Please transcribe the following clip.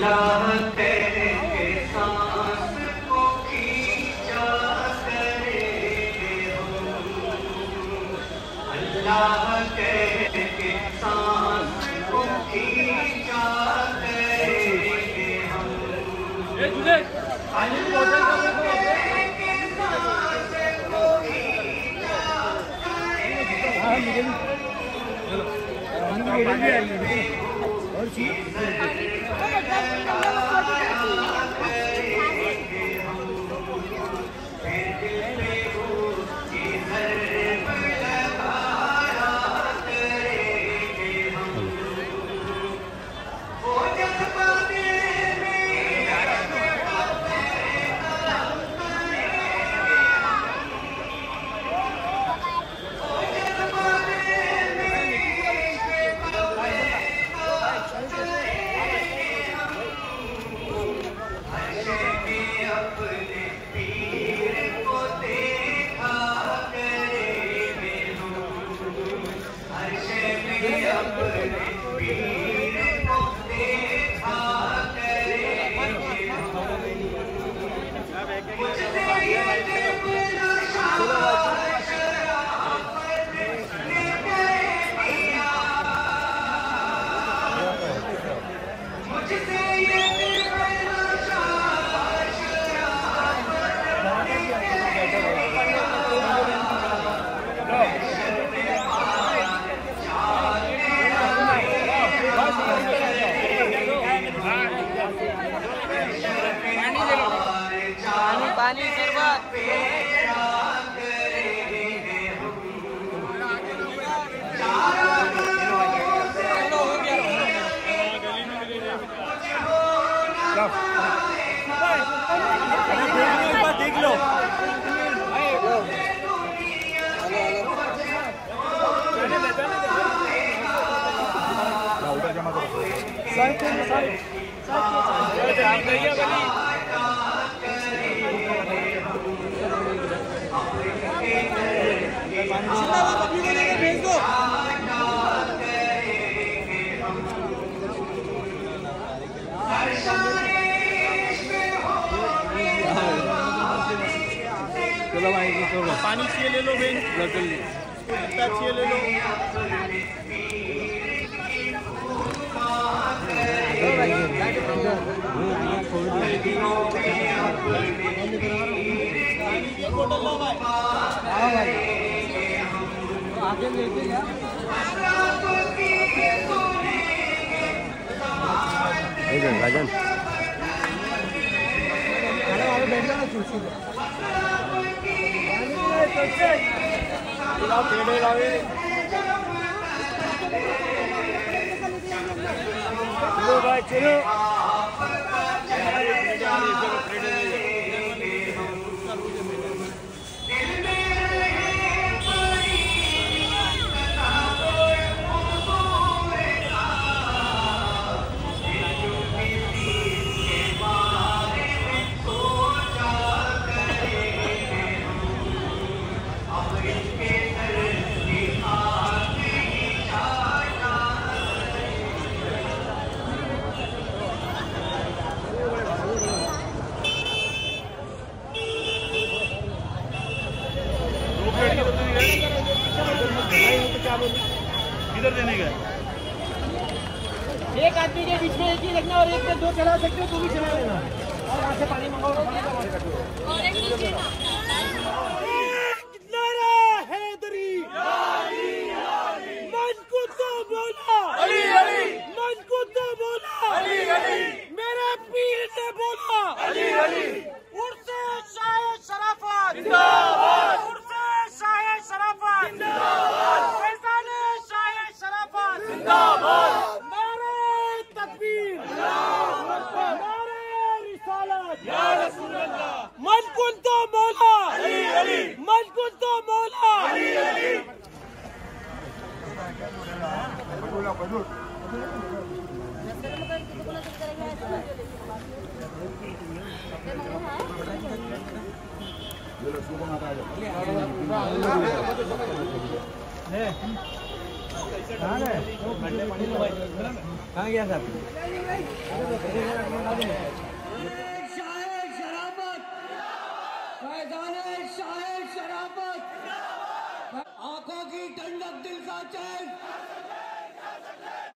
अल्लाह तेरे सांस और चीज़ देख लो भेज पानी चाहिए ले लो बेन जल्दी कुत्ता चाहिए ले लो। राजन। 我是来自北京的来自北京的来自北京的来自北京的来自北京的来自北京的来自北京的来自北京的。किधर देने का एक आदमी के बीच में एक ही रखना और एक पे दो चला सकते हो तो भी चला लेना। कुन तो मौला। कुन तो मौला। कहाँ गया सर?